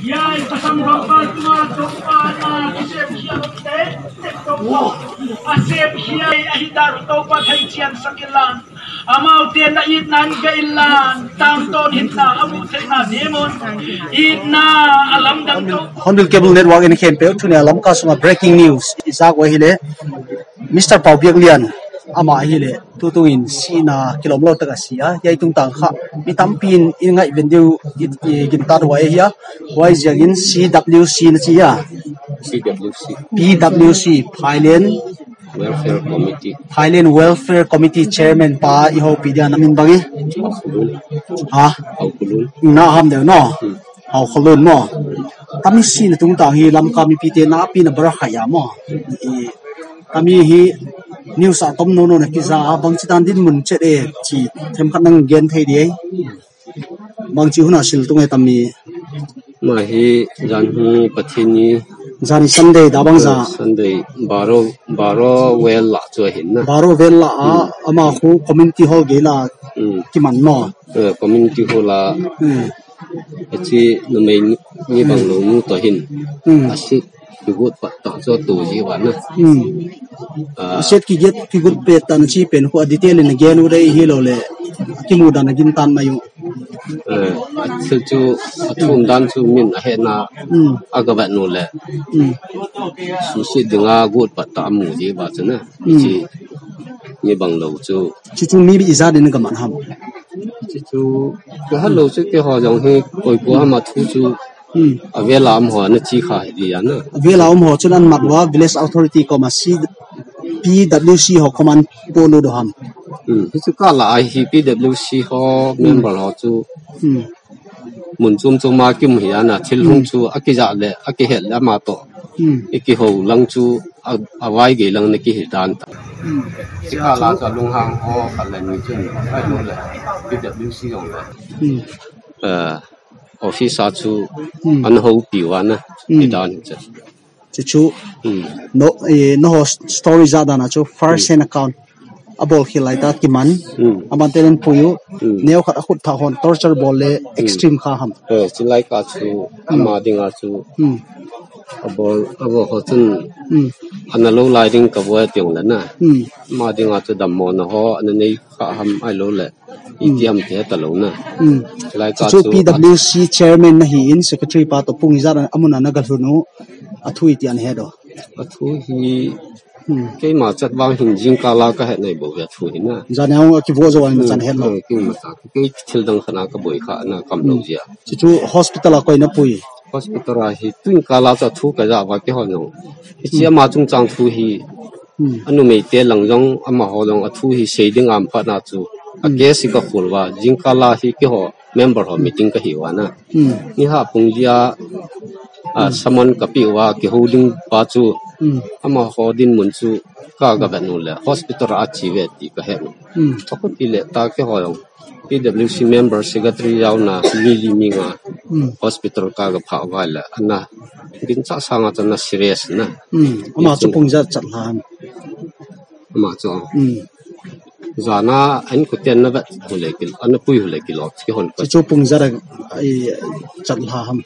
Yai pasambabal tumatukpan na kisip siya te tektopo asip siya ahidar to paghaitian sa kilan amaw te na itnan gailan tamton hitna abu na demon itna alam dam to Honbil Cable Network in Kempe tu ni alam ka suma breaking news isa ko hile Mr. Pau Biak Ama hile tu tu in si na kilomlo ta sia yai tung tang kha. Mi tam pin in ngai vendu gin tar wa ya wai jagin CWC na chi ya CWC PWC Thailand. Welfare Committee. Thailand Welfare Committee Chairman pa iho pidia namin bangi. Ha? Na ham de no? Hau kholun mo tami si na tung tang hi lam kami pite na pi na bara khaya mo? I tami hi news atom no no na ki za bang chi tan din mun che e chi them khat nang gen thei di bang chi huna sil tung e tami mà hi jan hu pathini zani sunday da bang za sunday baro baro well la cho hin na baro vel la a ama khu community hall ge la ki man no community ho la ừ. chi no mai ni bang lo nu to hin ừ. Asi ki gut pa to cho tu ji wa na ừ. À set ki get ki gut pe tan chi pen ko detail in gen u dei hi lo le ki mu dan gin tan mayu chu chu thum dan chu min he na ừ. aga ba no le ừ. Su si dinga gut ta mu ji ba cha na chi ni bang lo chu. Chu chu mi bi za din ka man chi chu cái hello chu cái họ dòng he koi ko ma thu chu ừ. A ve lam ho na chi kha di ya na ve la um ho chun an mat wa village authority ko ma si PWC ho command po lo do ham um chu ka la ai hi pwc ho member ho chu ừ. mun chum chu ma kim hi ana thil hung chu a ki ja le a ki het la ma to ừ. E ki ho lang chu a wai ge lang ne ki hi dan ta. Ừ. Chi ka la cha lung hang ho ka le ni chu ai lo le pwc ừ. Ờ office 啊处，安好比完呢，一到你这。就处，嗯，no 诶，no story 咋的呢？就 first hand account。abol khilai ta kiman aman telen puyu neo khat khut tha hon torture bol le extreme kha ham eh chilai ka chu ma dinga chu abo ho chun ừ ana lo lai ding ka wa tiong la na ừ ma ding a chu dam mo na ho an nei kha ham ai lo le. Itiam the ta lo na. Lai ka chu PWC chairman na hi in secretary pa to pung za amuna na gal nu athui tian he do. A thu hi ke ma chat wang hin jing ka la he nei bo ya thu hi na. Za neo ki vo zo an chan he lo. Ờ, ke ma ta ke thil dang khana ka boi kha na kam lo ja chu chu hospital a koi na pui hospital a hi tuin ka la cha thu ka ja wa ke ho no chi ma chung chang thu hi anu mei te lang jong ama ho long a thu hi shading am pa na chu a ke si ka khul wa jing ka la hi ke ho member ho meeting ka hi wa na ni ha pung dia a samon ka pi wa ke holding pa chu ama ho din mun chu ka ga ba nu le hospital a chi ve ti ka he no ừ to ko ti le ta ke ho long PWC member secretary yaw na mi li mi nga hospital ka ga pha wa la ana gin cha sa nga na serious na ừ ama chu pung za chat ham ama cho ừ zana an ko ten na ba hule kil an pui hule kilo ki hon ko chu chu pung za ra ai chat ham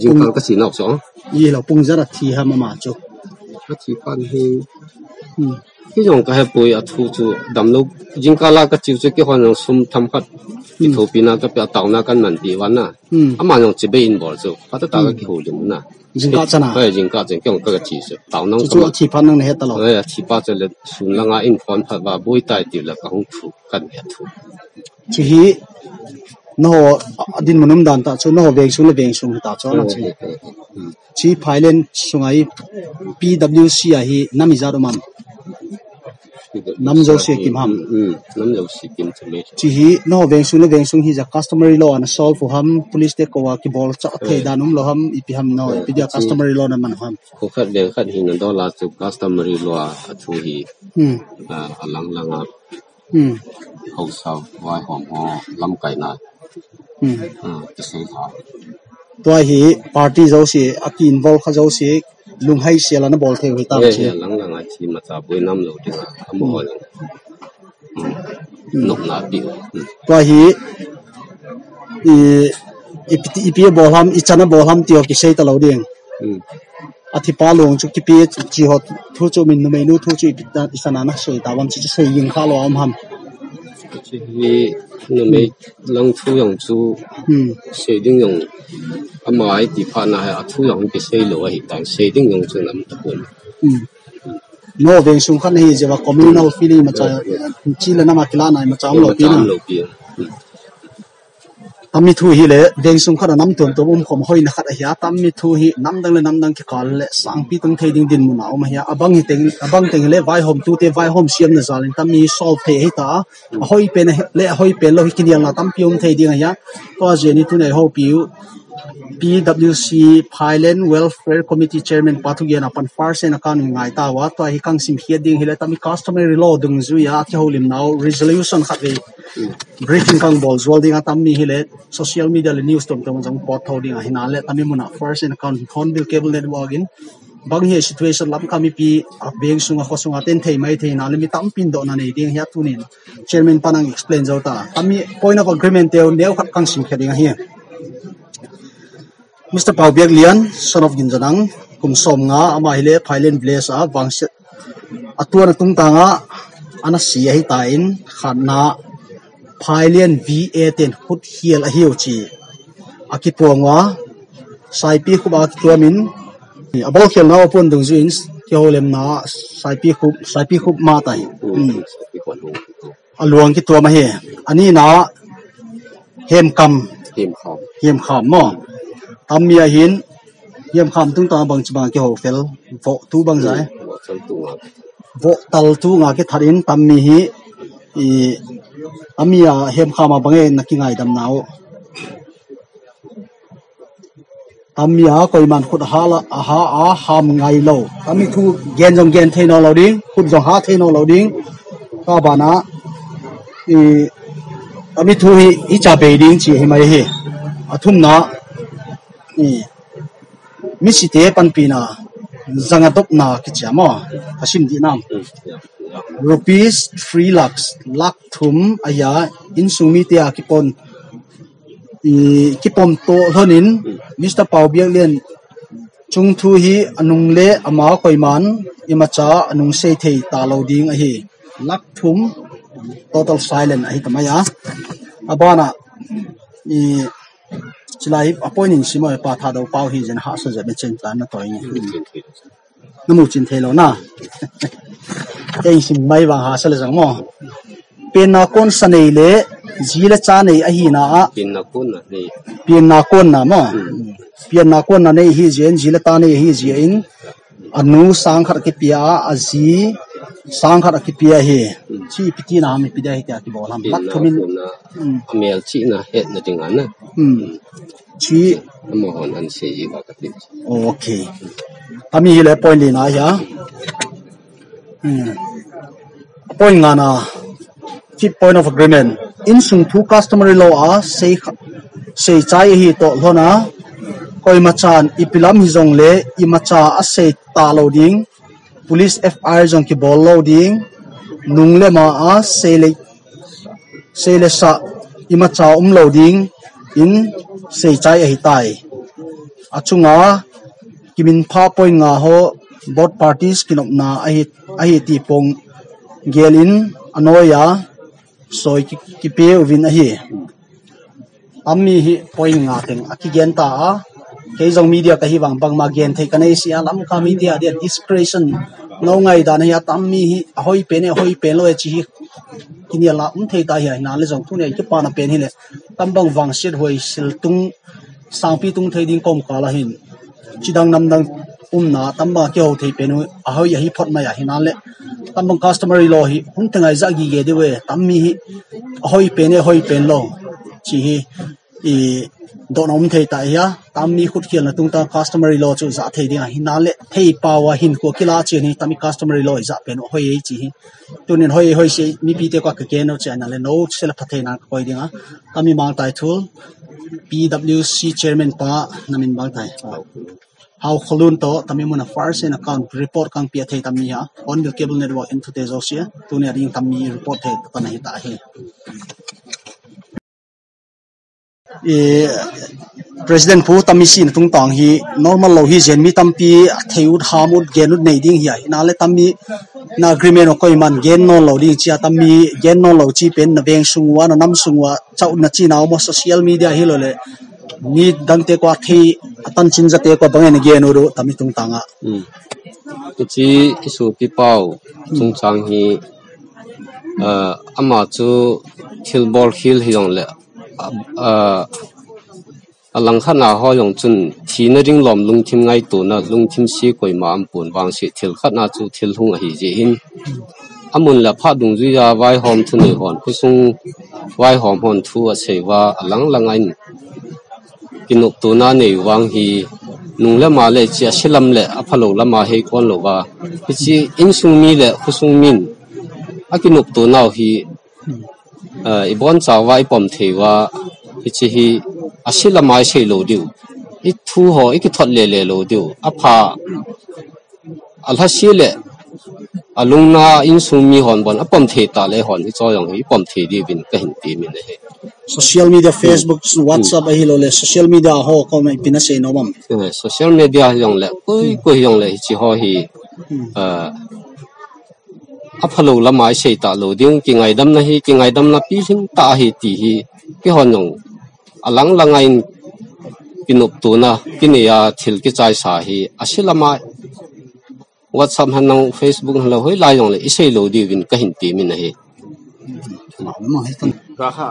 jing kang ka si nok so yi lo pung za ra thi ham ama chu ka chi pan hi hi jong ka he pui a thu chu dam lo jing ka la ka chiu chu ki hon sum tham khat ki tho pi na ka pa taw na kan man pi wan na hmm ama yong chi be in bol chu pa ta ta ka ki ho lim na jing ka chana ba jing ka chen kyong ka ka chi su taw nang chu chu chi phan nang he ta lo ai chi pa chu le sun la nga in phone phat ba bui tai ti la ka hong thu kan he thu chi hi no din manum dan ta chu no veng sung le veng sung ta chu na chi chi phailen sungai pwc a hi nami za mam Nam zo si kim ham. um nam zo si kim chu me chi hi no veng sung le veng sung hi ja customary law an solve fu ham police te ko wa ki bol cha the danum lo ham ipi ham no ipi dia customary law na man ham. Ko khat le khat hi na la chu customary law a thu hi a alang langa hmm hậu sau vai hòm ho lâm cải na à cái xây thả. To hi party zo si aki involve kha zo si lung hai sia la na bol the wi ta ye chi ye lang lang a chi ma cha bui nam lo ding a amo ho lang nok na bi to hi i ipi ipi bol ham i chana bol ham ti ki sei ta lo ding athi pa long chu ki pi chi hot thu chu min nu me nu thu chu ipi ta isana na sei ta wan chi sei yin kha lo am ham chi hi no me lang thu yong chu xây ding yong amo ai ti pha na ha thu yong ki sei lo hi tang xây ding yong chu nam ta hmm no veng sung khan hi jewa communal feeling ma cha chi la na ma kila nai ma cha lo pi na lo pi tammi thu hi le veng sung khan nam ton to bum khom hoi na khat a hiya tammi thu hi nam dang le nam dang ki kal le sang pi tung thei ding din mu na om hiya abang hi teng abang teng le vai hom tu te vai hom siam na zalin tammi sol the hi ta a bên pen le a hoi pen lo hi kiniang na tam pi um thei ding a hiya to a je ni tu nei ho PWC Thailand Welfare Committee Chairman Pathugian apan farsen akan ngai ta wa to hi kang sim hia ding hile tami customary law dung zu ya ki holim now resolution khat ve briefing kang bol zwal ding atam mi hile social media le news tom tom jang pot tho ding a hina le tami muna. First in account hornbill cable network in. Bang he situation lam kami pi ah, abeng sunga kho sunga ten thei mai thei na le mi tam pin do na nei ding tunin. Chairman panang explain zo kami tami point of agreement teo neu khat kang sim khading a hi Mr. Pau Biak Lian, son of Ginjanang, kum som nga ama hile Thailand Blaze a wangse atua na tung tanga ana siya hi tain khat na Thailand VA ten hut hiel a hiu chi. Aki puangwa sai pi khu ba ki tuamin abol khel na opon dung zuin ki holem na sai pi khu sai pi khu ma tai um pi ko lu aluang ki tuama he. Ani na hem kam. Tim khom hiểm khám mà tam mía hin hiểm khám tung ta chỉ bằng cái hồ phèl vỗ tu tu nga vỗ tal tu ngà cái thật in tam mi hi i à cái nãy ngày đam nào tam mi à coi man khut ha la ha a ham ngày lâu tam mi thu gen dòng gen nó lâu đi khut dòng ha nó lâu đi ka bà na i tam mi thu hi i cha be ding chi hi mai hi. Athum na ni mi si te pan pi na zanga top na ki cha mo asim di nam rupees 3 lakhs lak thum aya in sumi te a ki pon i ki pom to honin mr pau biak len chung thu hi anung le ama koi man, ima cha anung sei thei ta lo ding a hi. Lak thum total silent a hi kamaya abana i chilai appointing simo pa tha do pau hi jen ha sa je be chen tan na toy ni thi namu chin thelo na cái sim mai wang ha sala jang mo pen na kon sanei le zila cha nei a hi na a tin na kun na ni pen na kon na mo pen na kon na nei hi jen zila ta nei hi ji in anu sang khar ki pia a zi sang khar ki pia hi chi piti na mi pida hi ta ki lat na thumin kun na amel chi na het na ding an na um chi? Amo hon an se yi ka tin okay ami hi le point le na ya. Hmm. Point nga na. Fifth point of agreement. In sung thu customary law a kha- sei chai hi to hlona koi ma chan ipilam hi jong le i ma cha a sei ta lo ding. Police fr jong ki bol lo ding nung le ma a ah, se le se le sa i ma cha um lo ding, in se chai a hitai achunga kimin pha point nga ho, both parties kinop na a hit a hi ti pong gelin anoya soi ki ki pe win a hi. Ammi hi point nga teng aki gen ta a. Ke jong media ka hi wang bang ma gen thei kanai sia lam ka media dia discretion ngai da na ya tam mi hi hoi pe ne hoi pe lo e chi hi kinia la um thei ta hi na le jong tu ne ki pa na pen hi le tam bang wang sit hoi sil tung sang pi tung thei ding kom ka la hin chidang nam dang um na tam ba kyo thei pe nu a hoi hi phot ma ya hi na le tam bang customary law hi hum tengai za gi ge de we tam mi hi hoi pe ne hoi pen lo chi hi i don om thei ta ya tam mi khut khial na tung ta customary law chu za thei dia hin na le thei pawa hin ko kila chi ni, tam customary law za pen dạ hoi ei chi hi tunin hoi hoi se mi pi te ka ke no cha na le no sel phathe na ko dinga tam mi mang tai thul PWC chairman pa namin mang tai how khulun to tami muna first in account report kang pia thei tami ha on the cable network into te zosia tuni ring tami report thei ta na hi ta he president pu tami sin tung tang hi normal lo hi jen mi tampi theud hamut genut nei ding hi na le tami na agreement ko man gen no lo ding chia tami gen no lo chi pen na beng sungwa na nam sungwa chau na chi na mo social media hi lo le ni dang te kwa thi atan chin za te kwa bangen gen ro tami tung tanga. Um chi isu pi pau chung chang hi uh ama chu thil bol khil hi yong le 呃，啊，人看那好用准，提那种龙龙天爱多那龙天西鬼嘛，本王是天看那就天空啊，是这因。အမွန်လဖဒုံဇီယာဝိုင်ဟ ோம் သနေဟွန်ခုဆုံဝိုင်ဟ ோம் ဟွန်သူအစေဝါအလန်းလငိုင်းကိနုတူနာနေဝမ်ဟီနုံလမလေချာရှိလမ်လေအဖလောလမဟေကွန်လောဘာခချီအင်းဆုံမီလေခုဆုံမင်အကိနုတူနာဟီ uh, ibon chawa ipom thewa chi hi asilama sei lo diu i thu ho i ki thot le le lo diu apha alha si le alung na in sung mi hon bon apom the ta le hon hi choyong hi pom the di bin ka hin ti min he social media facebook whatsapp hi lo le social media ho ko mai pina se no bam Eh, social media yong le koi koi yong le chi ho hi uh, aphalo lama sei ta lo ding ki ngai dam na hi ki ngai dam na pi hing ta hi ti hi. Ki hon yong alang langain pinup tu na kinia thil ki chai sa hi. Asilama whatsapp han nang facebook han lo hoi la yong le isei lo di win ka hin ti min na hi. Raha.